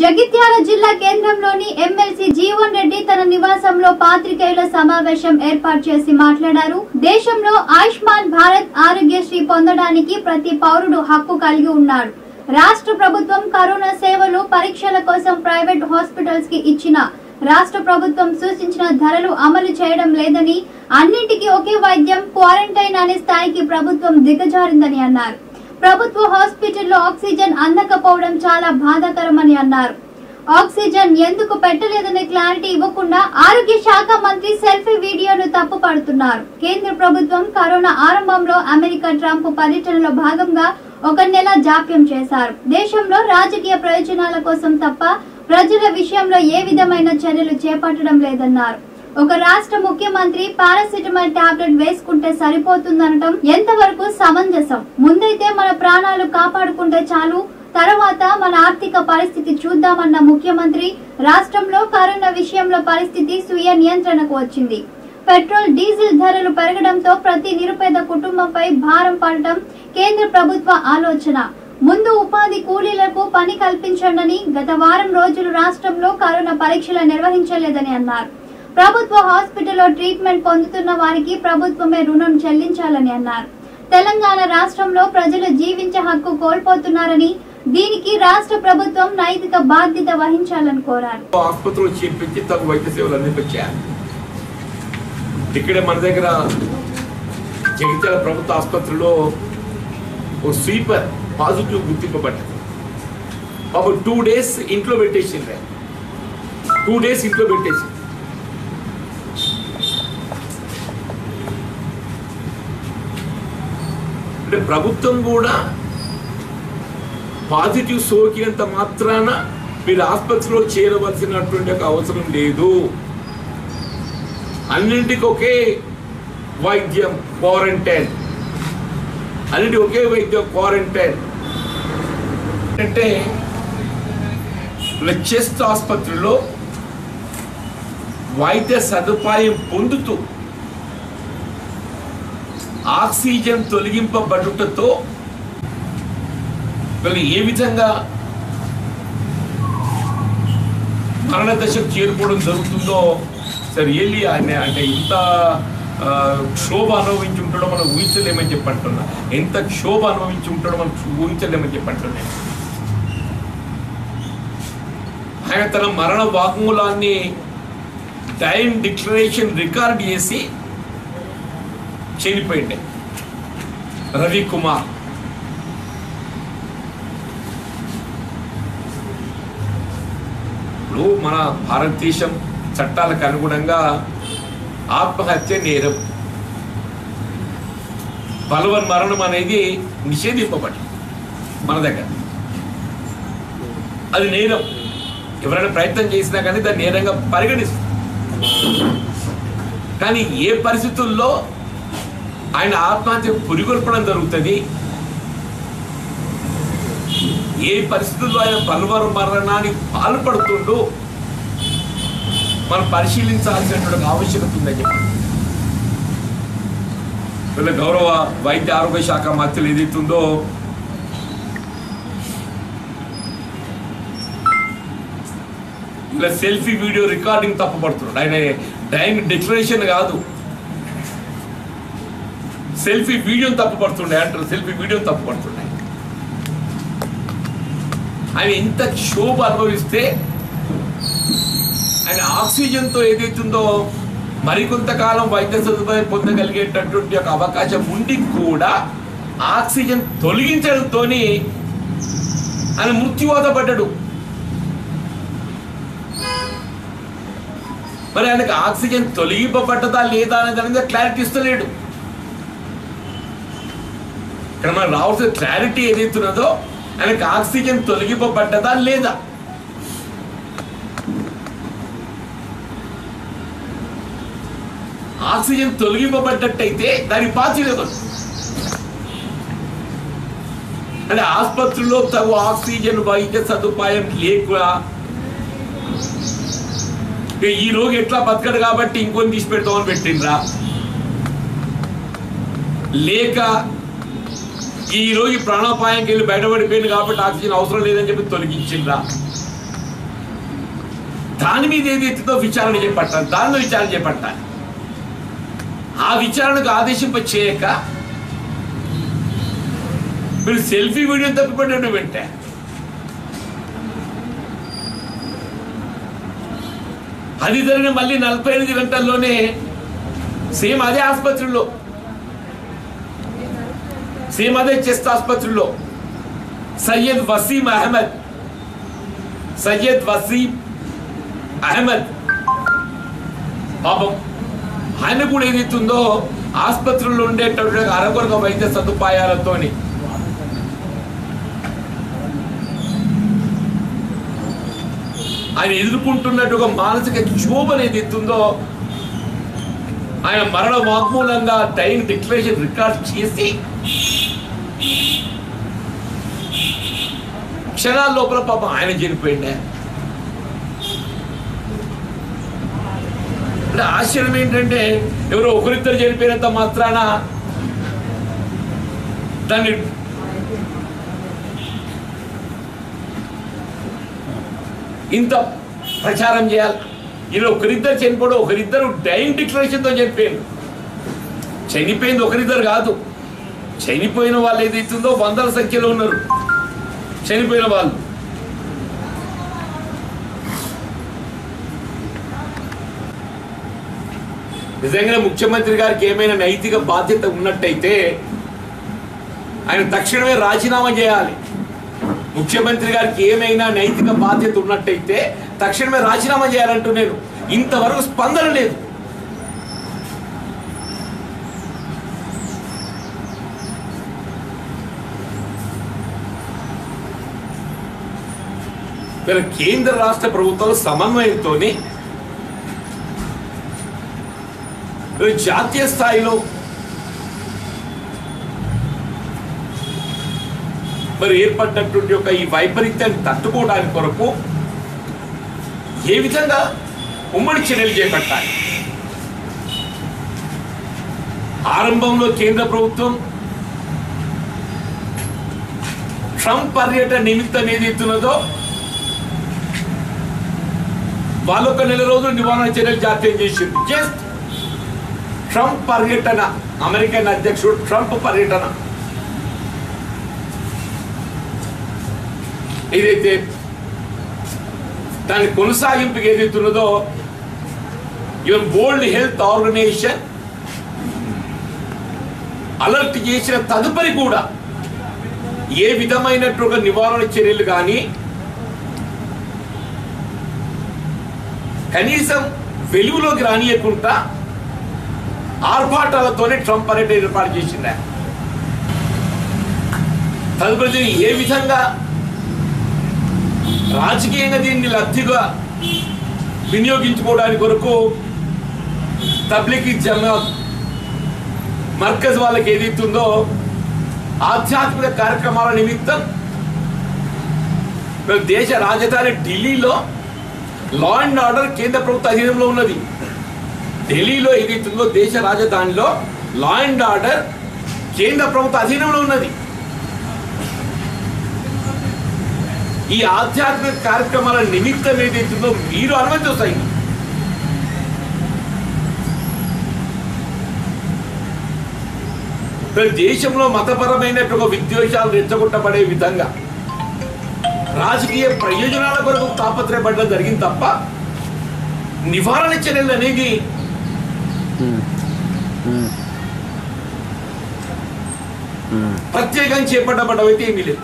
జగిత్యాల జిల్లా కేంద్రంలోని ఎమ్మెల్సీ జీవన్ రెడ్డి తన నివాసంలో పాత్రికేయుల సమావేశం ఏర్పాటు చేసి మాట్లాడారు. దేశంలో ఆయుష్మాన్ భారత్ ఆరోగ్యశ్రీ పొందడానికి ప్రతి పౌరుడు హక్కు కలిగి ఉన్నాడు. రాష్ట్ర ప్రభుత్వం కరోనా సేవలు పరీక్షల కోసం ప్రైవేట్ హాస్పిటల్స్కి ఇచ్చిన రాష్ట్ర ప్రభుత్వం సూచించిన ధరలు అమలు చేయడం లేదని అన్నింటికీ ఒకే వైద్యం క్వారంటైన్ అనే స్థాయికి ప్రభుత్వం దిగజారిందని అన్నారు. ప్రభుత్వ హాస్పిటల్లో ఆక్సిజన్ అందకపోవడం చాలా బాధాకరమని అన్నారు. ఆక్సిజన్ ఎందుకు పెట్టలేదనే క్లారిటీ ఇవ్వకుండా ఆరోగ్య శాఖ మంత్రి సెల్ఫీ వీడియోను తప్పుపడుతున్నారు కేంద్ర ప్రభుత్వం కరోనా ఆరంభంలో అమెరికా ట్రంప్ పర్యటనలో భాగంగా ఒక నెల జాప్యం చేశారు. దేశంలో రాజకీయ ప్రయోజనాల కోసం తప్ప ప్రజల విషయంలో ఏ విధమైన చర్యలు చేపట్టడం లేదన్నారు. ఒక రాష్ట్ర ముఖ్యమంత్రి పారాసిటమాల్ టాబ్లెట్ వేసుకుంటే సరిపోతుందనటం ఎంతవరకు సమంజసం? ముందైతే మన ప్రాణాలు కాపాడుకుంటే చాలు తర్వాత మన ఆర్థిక పరిస్థితి చూద్దామన్న ముఖ్యమంత్రి రాష్ట్రంలో కరోనా విషయంలో పరిస్థితి స్వీయ నియంత్రణకు వచ్చింది. పెట్రోల్ డీజిల్ ధరలు పెరగడంతో ప్రతి నిరుపేద కుటుంబంపై భారం పడటం కేంద్ర ప్రభుత్వ ఆలోచన. ముందు ఉపాధి కూలీలకు పని కల్పించండని గత వారం రోజులు రాష్ట్రంలో కరోనా పరీక్షలు నిర్వహించలేదని అన్నారు. ప్రభుత్వ హాస్పిటల్లో ట్రీట్మెంట్ పొందుతున్న వారికి ప్రభుత్వమే రుణం చెల్లించాలని అన్నారు. తెలంగాణ రాష్ట్రంలో ప్రజలు జీవించే హక్కు కోల్పోతున్నారని దీనికి రాష్ట్ర ప్రభుత్వం నైతిక బాధ్యత వహించాలని కోరారు. ఆసుపత్రులు చేపించి తగు వైద్య సేవలు అందించారు ఇక్కడే మన దగ్గర జగిత్యాల ప్రభుత్వ ఆసుపత్రిలో ఓ స్వీపర్ పాజిటివ్ గుర్తింపబడ్డది. బాబు టూ డేస్ ఇంట్లో పెట్టేసిండ్రే. టూ డేస్ ఇంట్లో పెట్టేసింది అంటే ప్రభుత్వం కూడా పాజిటివ్ సోకినంత మాత్రాన మీరు ఆసుపత్రిలో చేరవలసినటువంటి ఒక అవసరం లేదు. అన్నింటికి ఒకే వైద్యం క్వారంటైన్ అన్నింటి ఒకే వైద్యం క్వారంటైన్ అంటే చెస్ట్ ఆసుపత్రిలో వైద్య సదుపాయం పొందుతూ ఆక్సిజన్ తొలగింపబడుటతో వీళ్ళు ఏ విధంగా మరణ దశకు చేరుకోవడం జరుగుతుందో సరే వెళ్ళి ఆయన అంటే ఇంత క్షోభ అనుభవించి ఉంటాడో మనం ఊహించలేమని చెప్పంటున్నా ఎంత క్షోభ అనుభవించి ఉంటాడో మనం ఊహించలేమని చెప్పంటున్నా ఆయన తన మరణ వాగ్మూలాన్ని టైం డిక్లరేషన్ రికార్డ్ చేసి చనిపోయిండే రవికుమార్. ఇప్పుడు మన భారతదేశం చట్టాలకు అనుగుణంగా ఆత్మహత్య నేరం. బలవన్ మరణం అనేది నిషేధింపబడి మన దగ్గర. అది నేరం. ఎవరైనా ప్రయత్నం చేసినా కానీ దాన్ని నేరంగా పరిగణిస్తుంది. కానీ ఏ పరిస్థితుల్లో ఆయన ఆత్మహత్య పురిగొల్పడం జరుగుతుంది. ఏ పరిస్థితుల్లో ఆయన బలవర మరణానికి పాల్పడుతుండో మనం పరిశీలించాల్సినటువంటి ఆవశ్యకత ఉందని చెప్పి వీళ్ళ గౌరవ వైద్య ఆరోగ్య శాఖ మంత్రులు ఏదైతుందో ఇలా సెల్ఫీ వీడియో రికార్డింగ్ తప్పబడుతున్నాడు. ఆయన డైన్ డిక్లరేషన్ కాదు. సెల్ఫీ వీడియోని తప్పుపడుతుండే అంటారు సెల్ఫీ వీడియోని తప్పుపడుతుండే ఆయన ఎంత క్షోభ అనుభవిస్తే ఆయన ఆక్సిజన్తో ఏదైతుందో మరికొంతకాలం వైద్య సదుపాయం పొందగలిగేటటువంటి ఒక అవకాశం ఉండి కూడా ఆక్సిజన్ తొలగించడంతో ఆయన మృత్యువాత పడ్డాడు మరి ఆయనకు ఆక్సిజన్ తొలగింపబడ్డదా లేదా అనేది దాని క్లారిటీ ఇస్తలేడు. ఇక్కడ మనకు రావాల్సిన క్లారిటీ ఏదైతున్నదో ఆయనకు ఆక్సిజన్ తొలగింపబడ్డదా లేదా? ఆక్సిజన్ తొలగింపబడ్డట్టయితే దాని పాచిలేదు అంటే ఆసుపత్రిలో తగు ఆక్సిజన్ వైద్య సదుపాయం లేకుండా ఈ రోగి ఎట్లా బతకడు కాబట్టి ఇంకొని తీసి పెడతామని పెట్టిండ్రా? లేక ఈ రోజు ప్రాణాపాయంకి వెళ్ళి బయటపడిపోయింది కాబట్టి ఆక్సిజన్ అవసరం లేదని చెప్పి తొలగించిందా దాని మీద ఏదైతుందో విచారణ చేపట్టాలి దానిలో విచారణ చేపట్టాలి. ఆ విచారణకు ఆదేశింప చేయక మీరు సెల్ఫీ వీడియో తప్పిపడినట్టు వెంటే అది జరిగిన మళ్ళీ నలభై ఎనిమిది గంటల్లోనే సేమ్ అదే ఆసుపత్రిలో సేమ్ అదే చెస్ట్ ఆసుపత్రిలో. సయ్యద్ వసీం అహ్మద్. సయ్యద్ వసీం అహ్మద్. పాపం ఆయన కూడా ఏదైతుందో ఆసుపత్రుల్లో ఉండేటటువంటి అరకొరక వైద్య సదుపాయాలతోని. ఆయన ఎదుర్కొంటున్నట్టు ఒక మానసిక క్షోభ అనేది ఎత్తుందో ఆయన మరణ వాగ్మూలంగా టైం డిక్లరేషన్ రికార్డ్ చేసి క్షణాల లోపల పాపం ఆయన చనిపోయిండే. అంటే ఆశ్చర్యం ఏంటంటే ఎవరో ఒకరిద్దరు చనిపోయినంత మాత్రాన దాన్ని ఇంత ప్రచారం చేయాలి. ఇలా ఒకరిద్దరు చనిపోవడం ఒకరిద్దరు డైన్ డిక్లరేషన్తో చనిపోయింది చనిపోయింది ఒకరిద్దరు కాదు. చనిపోయిన వాళ్ళు ఏదైతుందో వందల సంఖ్యలో ఉన్నారు. చనిపోయిన వాళ్ళు. నిజంగా ముఖ్యమంత్రి గారికి ఏమైనా నైతిక బాధ్యత ఉన్నట్టయితే ఆయన తక్షణమే రాజీనామా చేయాలి. ముఖ్యమంత్రి గారికి ఏమైనా నైతిక బాధ్యత ఉన్నట్టయితే తక్షణమే రాజీనామా చేయాలంటూ నేను ఇంతవరకు స్పందన లేదు. మరి కేంద్ర రాష్ట్ర ప్రభుత్వాలు సమన్వయంతో జాతీయ స్థాయిలో మరి ఏర్పడినటువంటి యొక్క ఈ వైపరీత్యాన్ని తట్టుకోవడానికి కొరకు ఏ విధంగా ఉమ్మడి చర్యలు చేపట్టాలి? ఆరంభంలో కేంద్ర ప్రభుత్వం ట్రంప్ పర్యటన నిమిత్తం ఏదైతున్నదో వాళ్ళు ఒక నెల రోజులు నివారణ చర్యలు జాతీయం చేసింది జస్ట్ ట్రంప్ పర్యటన అమెరికన్ అధ్యక్షుడు ట్రంప్ పర్యటన. ఏదైతే దాని కొనసాగింపుకి ఏదైతే ఉన్నదో even World Health Organization alert చేసిన తదుపరి కూడా ఏ విధమైనటువంటి నివారణ చర్యలు కానీ కనీసం వెలుగులోకి రానియకుండా ఆర్భాటాలతోనే ట్రంప్ పర్యటన ఏర్పాటు చేసింది తదుపరి ఏ విధంగా రాజకీయంగా దీన్ని లబ్ధిగా వినియోగించుకోవడానికి కొరకు తబ్లికి జమాత్ మర్కజ్ వాళ్ళకి ఏదైతుందో ఆధ్యాత్మిక కార్యక్రమాల నిమిత్తం దేశ రాజధాని ఢిల్లీలో లా అండ్ ఆర్డర్ కేంద్ర ప్రభుత్వ అధీనంలో ఉన్నది. ఢిల్లీలో ఏదైతుందో దేశ రాజధానిలో లా అండ్ ఆర్డర్ కేంద్ర ప్రభుత్వ అధీనంలో ఉన్నది. ఈ ఆధ్యాత్మిక కార్యక్రమాల నిమిత్తం ఏదైతుందో మీరు అనుమతిస్తాయి. దేశంలో మతపరమైనటువంటి విద్వేషాలు రెచ్చగొట్టబడే విధంగా రాజకీయ ప్రయోజనాల కొరకు తాపత్రయపడడం జరిగింది తప్ప నివారణ చర్యలు అనేది ప్రత్యేకంగా చేపట్టబడవైతే ఏమీ లేదు.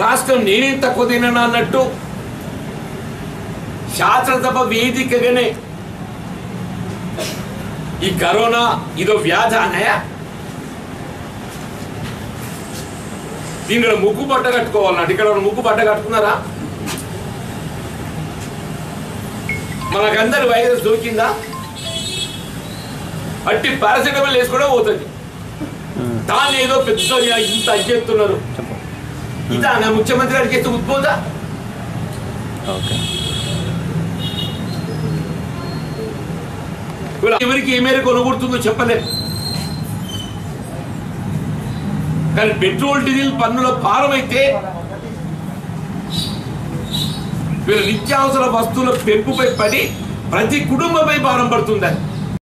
రాష్ట్రం నేనేం తక్కువ తినను అన్నట్టు శాసనసభ వేదికగానే ఈ కరోనా ఇదో వ్యాధి అన్నయ దీని ముగ్గు బట్ట కట్టుకోవాలన్నట్టు ఇక్కడ ముగ్గు బట్ట కట్టుకున్నారా? మనకందరి వైరస్ దొరికిందా? అట్టి పారాసిటమాల్ వేసుకోవడం పోతుంది. దాన్ని ఏదో పెద్ద ఇంత అజ్జెత్తున్నారు ఇదా నా ముఖ్యమంత్రి గారికి ఎత్తు ఉద్బోధ ఓకే. ఎవరికి ఏ మేరకు కొనుగొడుతుందో చెప్పలేదు కానీ పెట్రోల్ డీజిల్ పన్నుల భారం అయితే వీళ్ళ నిత్యావసర వస్తువుల పెంపుపై పడి ప్రతి కుటుంబంపై భారం పడుతుంది